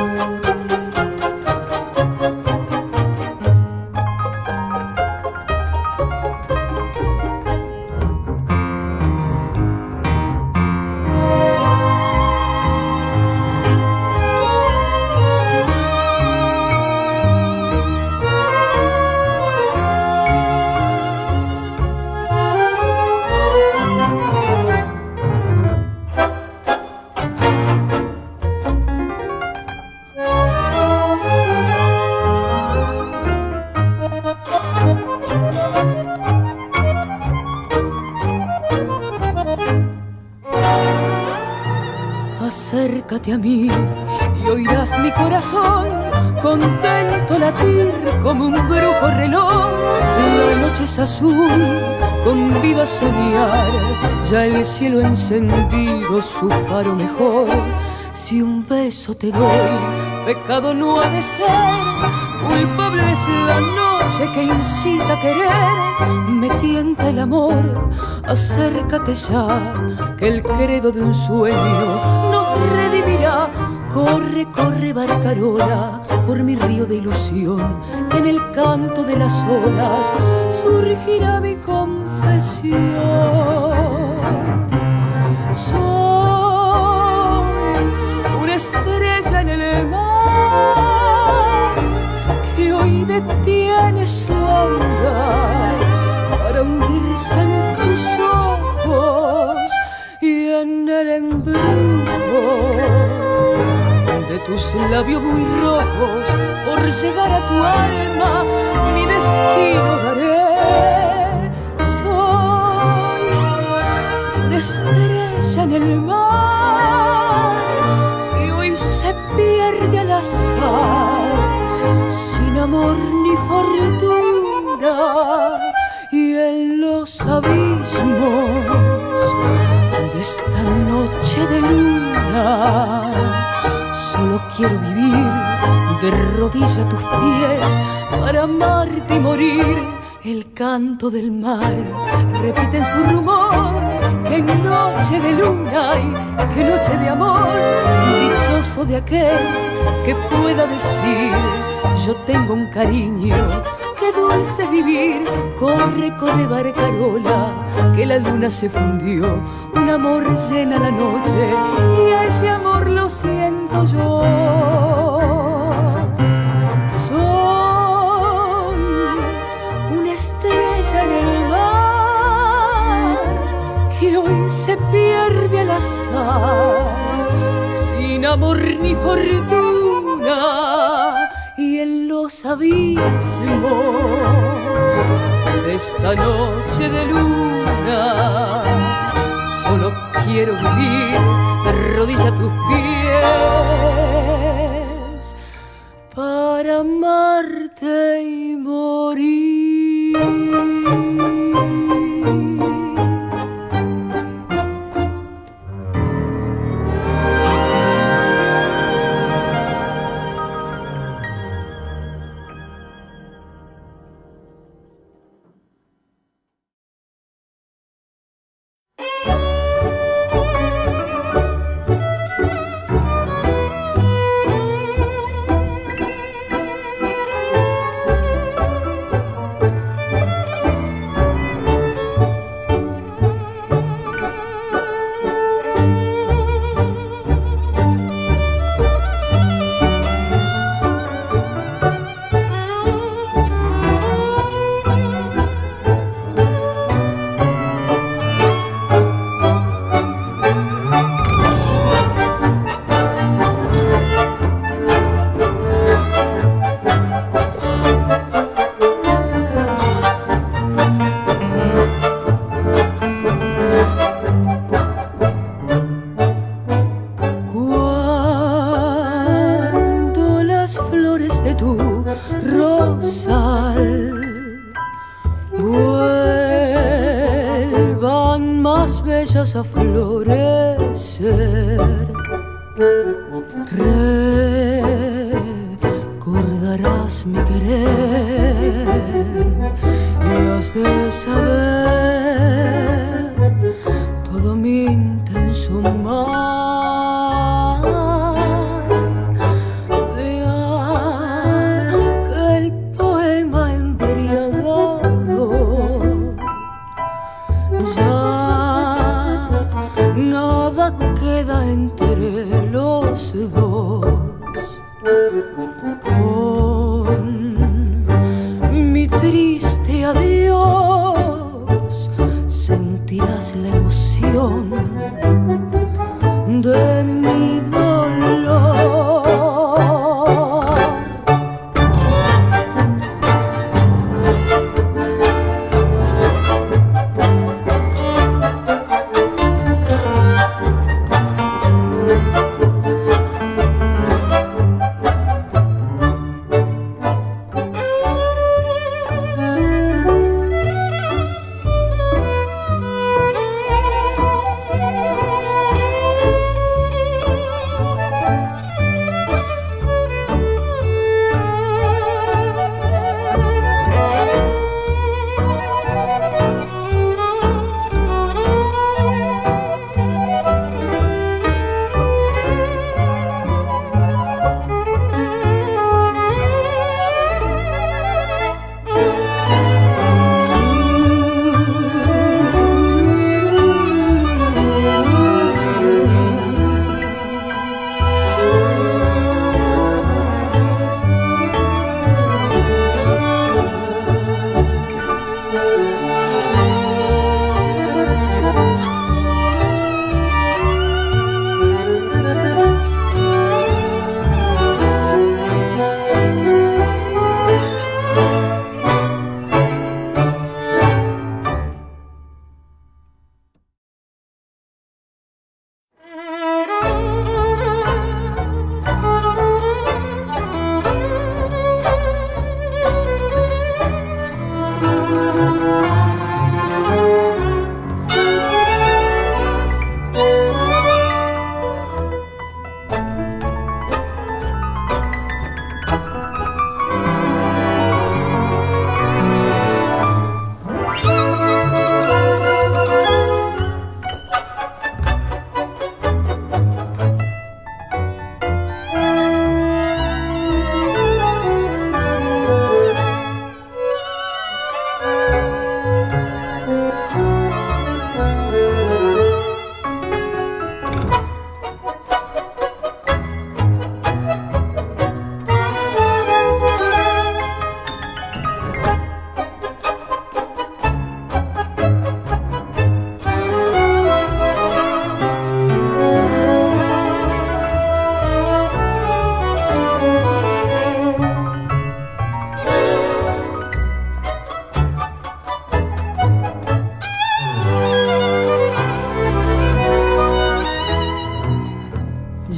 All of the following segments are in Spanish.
Música A mí y oirás mi corazón contento latir como un brujo reloj. La noche es azul, con vida soñar, ya el cielo encendido su faro mejor. Si un beso te doy, pecado no ha de ser, culpable es la noche que incita a querer, me tienta el amor, acércate ya, que el credo de un sueño. Corre, corre, barcarola, por mi río de ilusión, que en el canto de las olas surgirá mi confesión. Soy una estrella en el mar que hoy detiene su andar para hundirse en tus labios muy rojos, por llegar a tu alma, mi destino daré. Soy una estrella en el mar y hoy se pierde al azar, sin amor ni fortuna y en los abismos quiero vivir de rodillas a tus pies para amarte y morir. El canto del mar repite en su rumor que noche de luna y que noche de amor. Dichoso de aquel que pueda decir yo tengo un cariño qué dulce vivir. Corre, corre, barcarola, que la luna se fundió. Un amor llena la noche y ese amor siento yo. Soy una estrella en el mar que hoy se pierde al azar, sin amor ni fortuna y en los abismos de esta noche de luna. Quiero vivir de rodilla a tus pies para amarte y morir. mi querer y has de saber todo mi intenso mar de aquel poema embriagado ya nada queda entre los dos Oh. la emoción de mi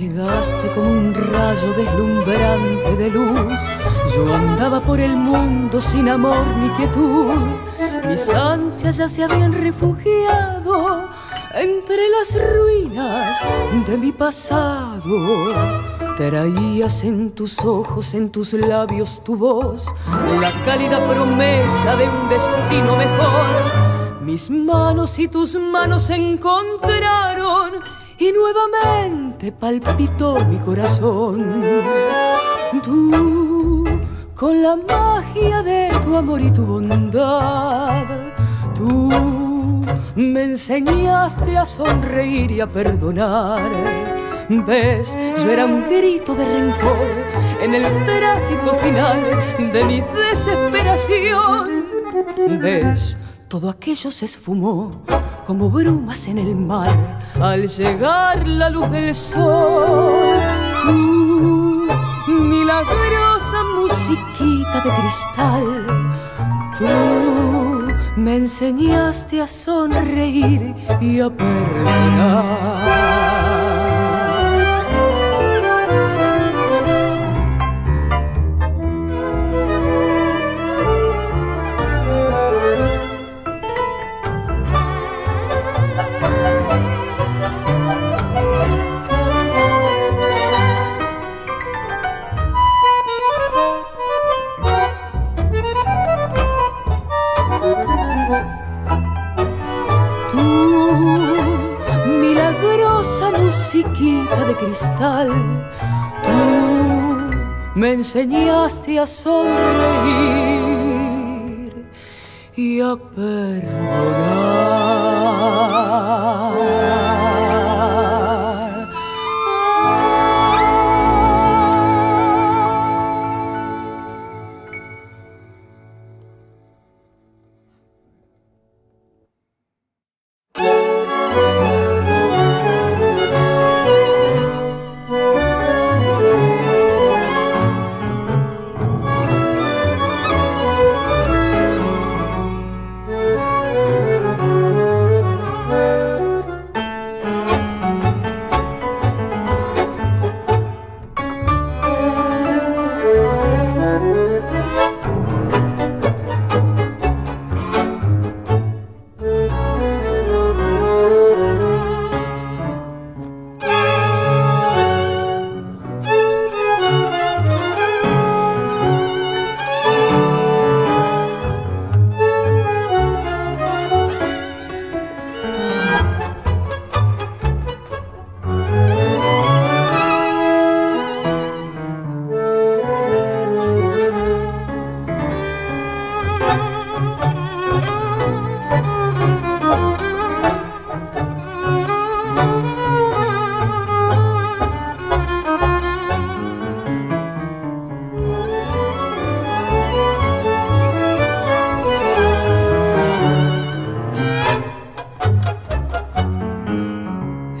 mal. sin amor ni quietud. Mis ansias ya se habían refugiado entre las ruinas de mi pasado. Traías en tus ojos, en tus labios tu voz, la cálida promesa de un destino mejor. Mis manos y tus manos se encontraron y nuevamente palpitó mi corazón. Tú con la magia de tu amor y tu bondad. Tú me enseñaste a sonreír y a perdonar. Ves, yo era un grito de rencor en el trágico final de mi desesperación. Ves, todo aquello se esfumó como brumas en el mar al llegar la luz del sol. Tú, milagrosa musiquita de cristal, tú me enseñaste a sonreír y a perdonar. De cristal. Tú me enseñaste a sonreír y a perdonar.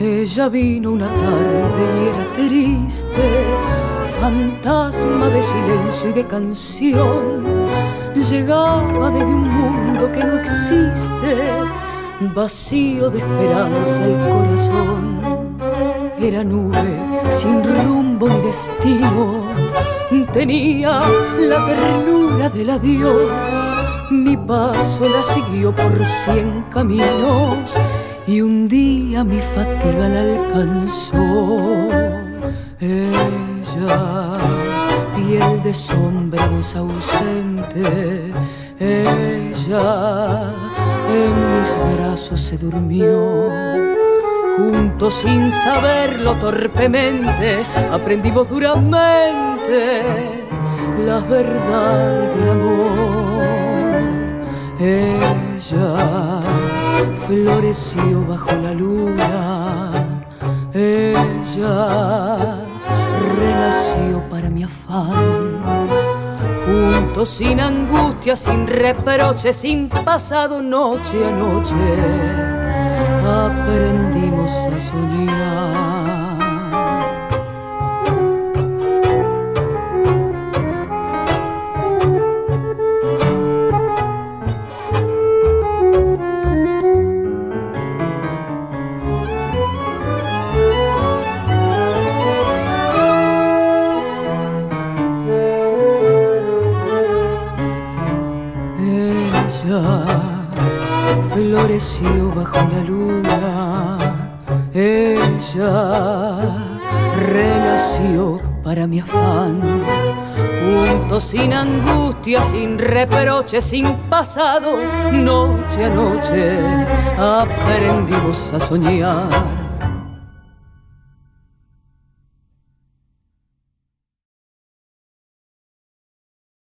Ella vino una tarde y era triste, fantasma de silencio y de canción. Llegaba desde un mundo que no existe, vacío de esperanza el corazón. Era nube sin rumbo ni destino, tenía la ternura del adiós. Mi paso la siguió por cien caminos y un día mi fatiga la alcanzó. Ella, piel de sombra, voz ausente, ella en mis brazos se durmió. Juntos sin saberlo torpemente, aprendimos duramente las verdades floreció bajo la luna, ella renació para mi afán. Juntos sin angustia, sin reproche, sin pasado noche a noche, aprendimos a soñar. Floreció bajo la luna, ella renació para mi afán. Juntos sin angustia, sin reproche, sin pasado, noche a noche aprendimos a soñar